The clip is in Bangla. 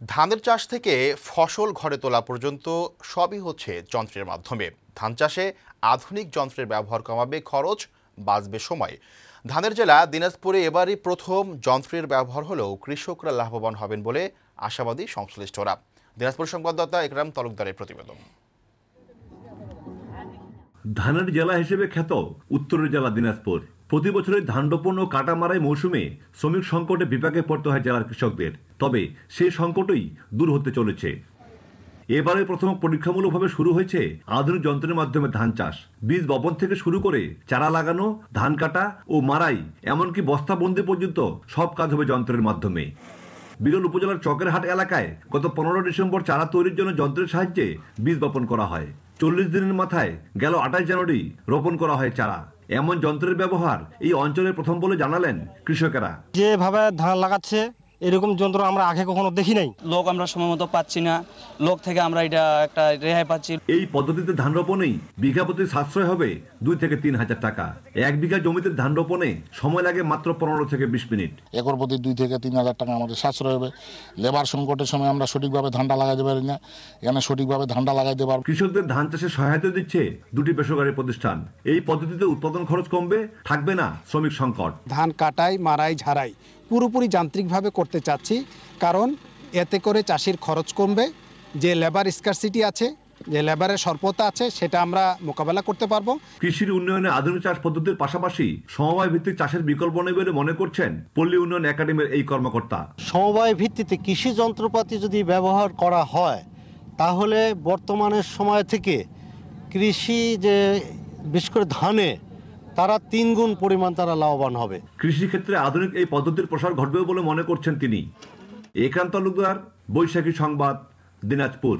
ধানের চাষ থেকে ফসল ঘরে তোলা পর্যন্ত সবই হচ্ছে যন্ত্রের মাধ্যমে। ধান চাষে আধুনিক যন্ত্রের ব্যবহার কমাবে খরচ, বাঁচবে সময়। ধানের জেলা দিনাজপুরে এবারই প্রথম যন্ত্রের ব্যবহার হলেও কৃষকরা লাভবান হবেন বলে আশাবাদী সংশ্লিষ্টরা। দিনাজপুর সংবাদদাতা একরাম তালুকদারের প্রতিবেদন। ধানের জেলা হিসেবে খ্যাত উত্তরের জেলা দিনাজপুর। প্রতি বছরের ধান রোপণ ও কাটা মারাই মৌসুমে শ্রমিক সংকটে বিপাকে পড়তে হয় জেলার কৃষকদের। তবে সেই সংকটই দূর হতে চলেছে। এবারে প্রথম পরীক্ষামূলকভাবে শুরু হয়েছে আধুনিক যন্ত্রের মাধ্যমে ধান চাষ। বীজ বপন থেকে শুরু করে চারা লাগানো, ধান কাটা ও মারাই, এমনকি বস্তাবন্দি পর্যন্ত সব কাজ হবে যন্ত্রের মাধ্যমে। বিরল উপজেলার চকেরহাট এলাকায় গত পনেরো ডিসেম্বর চারা তৈরির জন্য যন্ত্রের সাহায্যে বীজ বপন করা হয়। চল্লিশ দিনের মাথায় গেল আঠাশ জানুয়ারি রোপণ করা হয় চারা। এমন যন্ত্রের ব্যবহার এই অঞ্চলের প্রথম বলে জানালেন কৃষকেরা। যেভাবে ধান লাগাচ্ছে এরকম যন্ত্র আমরা আগে কখনো দেখি নাই। লোক আমরা সময় মতো পাচ্ছি না। লোক থেকে আমরা এটা একটা রেহাই পাচ্ছি। এই পদ্ধতিতে ধান রোপণেই বিঘা প্রতি সাশ্রয় হবে দুই থেকে তিন হাজার টাকা। এক বিঘা জমিতে ধান রোপণে সময় লাগে মাত্র পনেরো থেকে বিশ মিনিট। একর প্রতি দুই থেকে তিন হাজার টাকা আমাদের সাশ্রয় হবে। লেবার সংকটের সময় আমরা সঠিকভাবে ধানটা লাগাইতে পারি না। এখানে সঠিকভাবে ধানটা লাগাইতে পারব। কৃষকদের ধান চাষে সহায়তা দিচ্ছে দুটি বেসরকারি প্রতিষ্ঠান। এই পদ্ধতিতে উৎপাদন খরচ কমবে থাকবে না শ্রমিক সংকট। ধান কাটাই মারাই ঝাড়াই। পুরোপুরি যান্ত্রিকভাবে করতে চাচ্ছি কারণ এতে করে চাষির খরচ কমবে যে লেবার স্কারসিটি আছে যে লেবারের স্বল্পতা আছে সেটা আমরা মোকাবেলা করতে পারব। কৃষির উন্নয়নে আধুনিক চাষ পদ্ধতির পাশাপাশি সমবায় ভিত্তিক চাষের বিকল্প নেই বলে মনে করছেন পল্লী উন্নয়ন একাডেমির এই কর্মকর্তা। সমবায় ভিত্তিতে কৃষি যন্ত্রপাতি যদি ব্যবহার করা হয় তাহলে বর্তমানের সময় থেকে কৃষি যে বিশেষ করে ধানে তারা তিন গুণ পরিমাণ তারা লাভবান হবে। কৃষিক্ষেত্রে আধুনিক এই পদ্ধতির প্রসার ঘটবে বলে মনে করছেন তিনি। একান্ত তালুকদার বৈশাখী সংবাদ, দিনাজপুর।